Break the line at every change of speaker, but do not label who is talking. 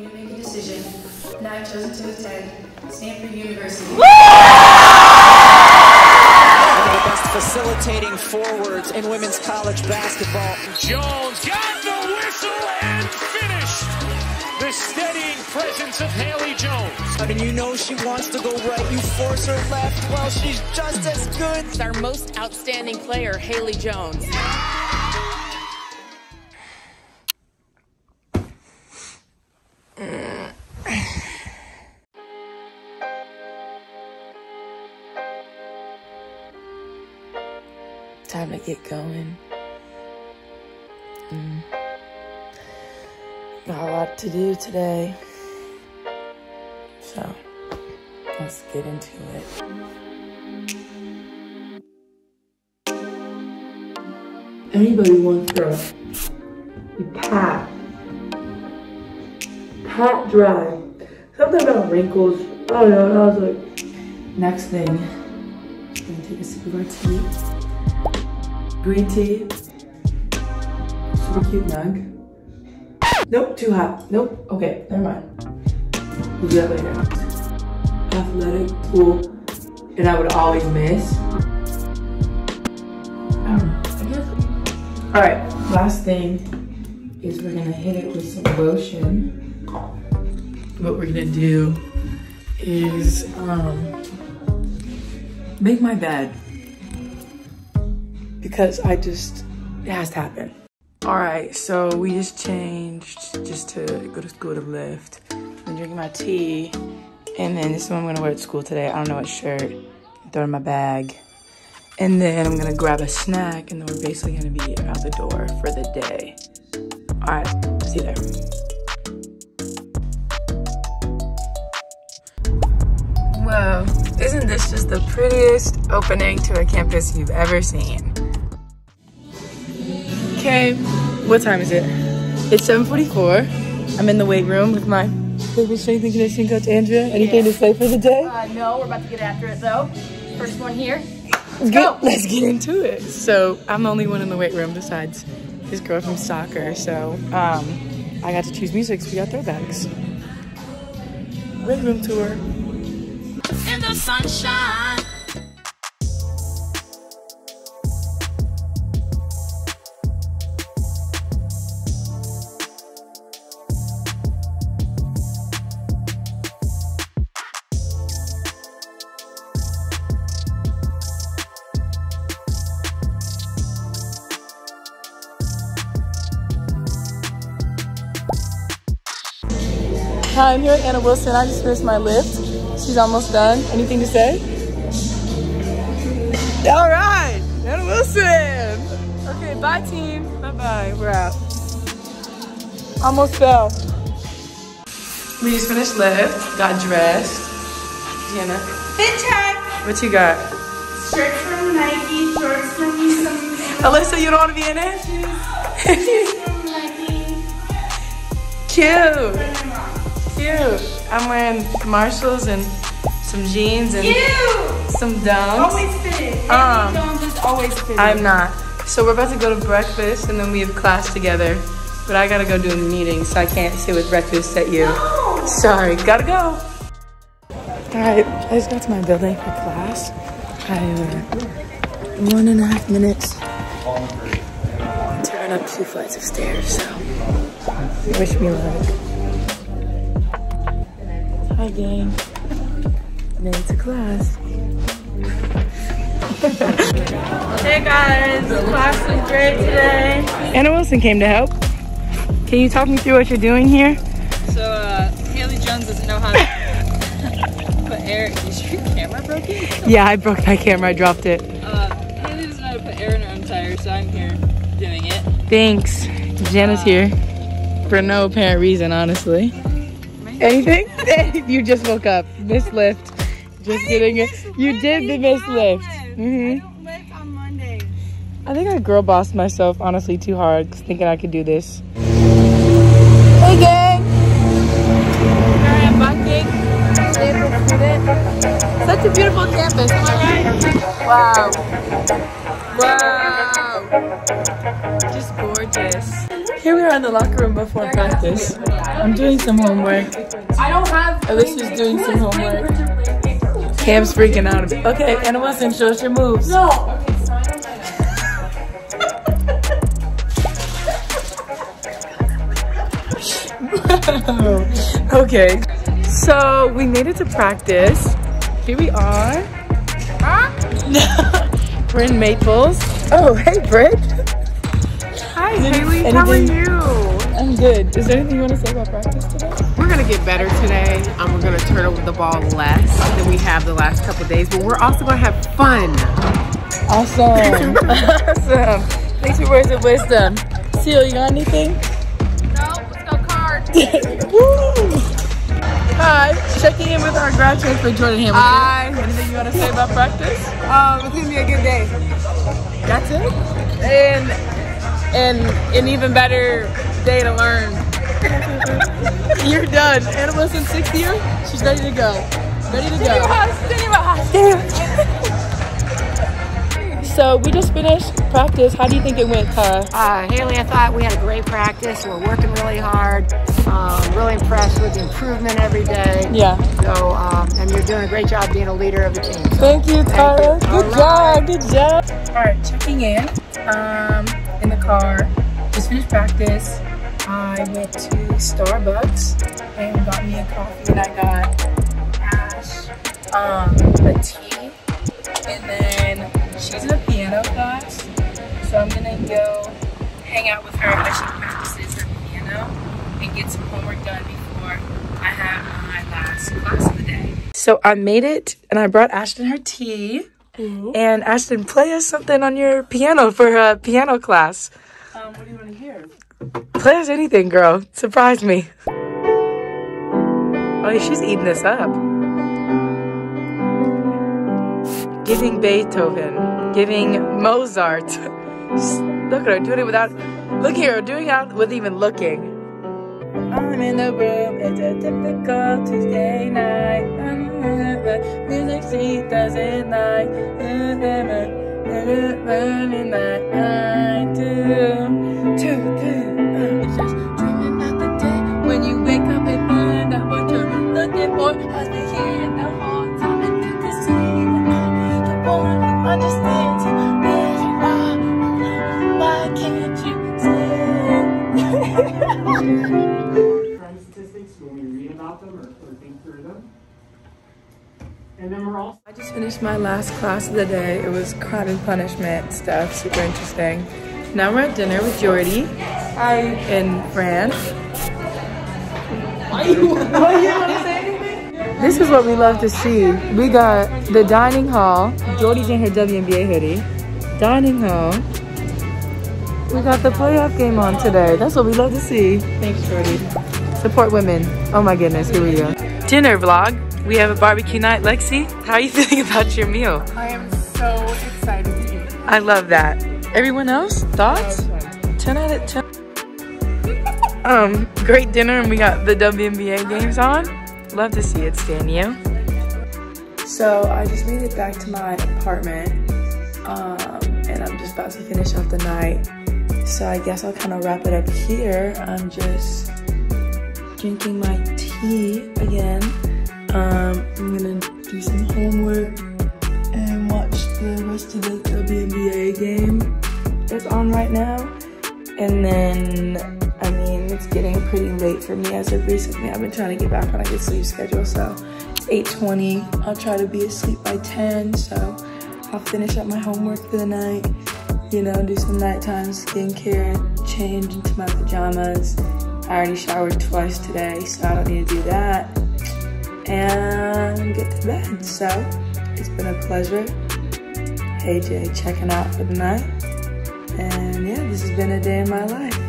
you to make a decision, and I've chosen to attend Stanford University.
One of the best facilitating forwards in women's college basketball.
Jones got the whistle and finished. The steadying presence of Haley Jones.
I mean, you know she wants to go right. You force her left. Well, she's just as good.
Our most outstanding player, Haley Jones.
Time to get going. Mm. Got a lot to do today. So, let's get into it. Anybody wants to be pat. Pat dry. Something about wrinkles. I don't know. I was like, next thing, I'm gonna take a sip of our tea. Green tea. Super cute mug. Nope, too hot. Nope. Okay, never mind. We'll do that later. Athletic, cool. And I would always miss. I don't know. I guess. Alright, last thing is we're gonna hit it with some lotion. What we're gonna do is um make my bed because I just, it has to happen. All right, so we just changed just to go to school to lift. I'm drinking my tea, and then this is what I'm gonna wear at school today. I don't know what shirt. Throw it in my bag. And then I'm gonna grab a snack, and then we're basically gonna be out the door for the day. All right, see you there. Whoa, isn't this just the prettiest opening to a campus you've ever seen? Okay, what time is it? It's 7.44. I'm in the weight room with my favorite strength and conditioning coach, Andrea. Anything to say for the day?
Uh, no, we're about to get after it though. First one here.
Let's get, let's get into it. So I'm the only one in the weight room besides his girl from soccer. So um, I got to choose music, so we got throwbacks. Weight room tour.
in the sunshine.
Hi, I'm here with Anna Wilson. I just finished my lift. She's almost done. Anything to say? All right, Anna Wilson. Okay, bye team. Bye bye. We're out. Almost fell. We just finished lift. Got dressed. Jenna,
Fit check.
what you got?
Shirt from Nike, shorts from some
Alyssa, you don't want to be in it?
from Nike.
Cute. Cute. I'm wearing Marshalls and some jeans and
Ew!
some dunks.
Always fitted.
Um,
Haley Jones is always fitted.
I'm not. So we're about to go to breakfast and then we have class together. But I gotta go do a meeting, so I can't sit with breakfast at you.
No.
Sorry, gotta go. Alright, I just got to my building for class. I have one and a half minutes. Turn up two flights of stairs, so wish me luck. Hi gang. Made it to class.
Hey guys, class was great today.
Anna Wilson came to help. Can you talk me through what you're doing here?
So, uh, Haley Jones doesn't know how to put air. Is your camera broken?
Yeah, I broke my camera. I dropped it.
Uh, Haley doesn't know how to put air in her own tire, so I'm here doing it.
Thanks. Jana's here for no apparent reason, honestly. Anything? you just woke up. Miss lift. Just kidding. You did the miss lift. hmm
don't lift on Mondays.
I think I girl bossed myself honestly too hard, thinking I could do this. Hey gang! Here I am bunking. Such a beautiful campus, am I right? Wow. Here we are in the locker room before practice. I'm doing some homework. I don't have. Alyssa's doing some homework. Cam's freaking out a bit. Okay, Anna Wilson, show us your moves. No. okay, so we made it to practice. Here we are. We're in Maples. Oh, hey, Britt.
Hi, Haley. How are you?
I'm good. Is there anything you want to say about practice today?
We're gonna get better today. Um, we're gonna turn over the ball less than we have the last couple days, but we're also gonna have fun.
Awesome. awesome. Thanks for words of wisdom. Seal, you got anything?
No, let's go card.
Woo! Hi, checking in with our grad transfer, Jordan Hamilton.
Hi.
Anything you want to say about practice?
Um, it's gonna be a good day.
That's it?
And and an even better day to learn.
You're done. Anna in sixth year. She's ready to go. Ready to go. So we just finished practice. How do you think it went, Tara?
Uh, Haley, I thought we had a great practice. We're working really hard. Um, really impressed with the improvement every day.
Yeah.
So, um, and you're doing a great job being a leader of the team. So,
Thank you, Tara.
you.
Good
All
job. Good job. All right, checking in. Um, in the car. Just finished practice. I went to Starbucks and got me a coffee, and I got Ash um, a tea, and then she's in a piano class, so I'm gonna go hang out with her as she practices her piano and get some homework done before I have my last class of the day. So I made it, and I brought Ashten her tea. And Ashten, play us something on your piano for a piano class.
Um, what do you want to hear?
Play us anything, girl. Surprise me. Oh, she's eating this up. Giving Beethoven, giving Mozart. Just Look at her doing it without. Look here, doing it with even looking. I'm in the room. It's a typical Tuesday night. Music she doesn't like. Burning that I do. Two, three. It's just dreaming of the day when you wake up and find out what you're looking for. Has been here the whole time, and you can see that I'm the one who understands you. There you are. Why can't you say?
crime statistics when we read about them or, or think through them. And then we're also
I just finished my last class of the day. It was crime and punishment stuff, super interesting. Now we're at dinner with Jordy. Hi. And Fran. Why are you to say anything? This is what we love to see. We got the dining hall. Jordy's in her WNBA hoodie. Dining hall. We got the playoff game on today. That's what we love to see. Thanks, Jordy. Support women. Oh my goodness, here we go. Dinner vlog. We have a barbecue night. Lexi, how are you feeling about your meal?
I am so excited to eat.
I love that. Everyone else, thoughts? 10 out of 10. Um, great dinner and we got the WNBA games on. Love to see it, Stan you. So I just made it back to my apartment um, and I'm just about to finish off the night. So I guess I'll kind of wrap it up here. I'm just drinking my tea again. Um, I'm gonna do some homework and watch the rest of the WNBA game that's on right now. And then, I mean, it's getting pretty late for me as of recently. I've been trying to get back on a good sleep schedule, so it's 8.20. I'll try to be asleep by 10, so I'll finish up my homework for the night. You know, do some nighttime skincare, change into my pajamas. I already showered twice today, so I don't need to do that. And get to bed. So, it's been a pleasure. Jay, checking out for the night. And yeah, this has been a day in my life.